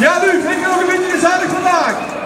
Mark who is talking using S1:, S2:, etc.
S1: Ja, nu, ik nog een beetje gezellig vandaag.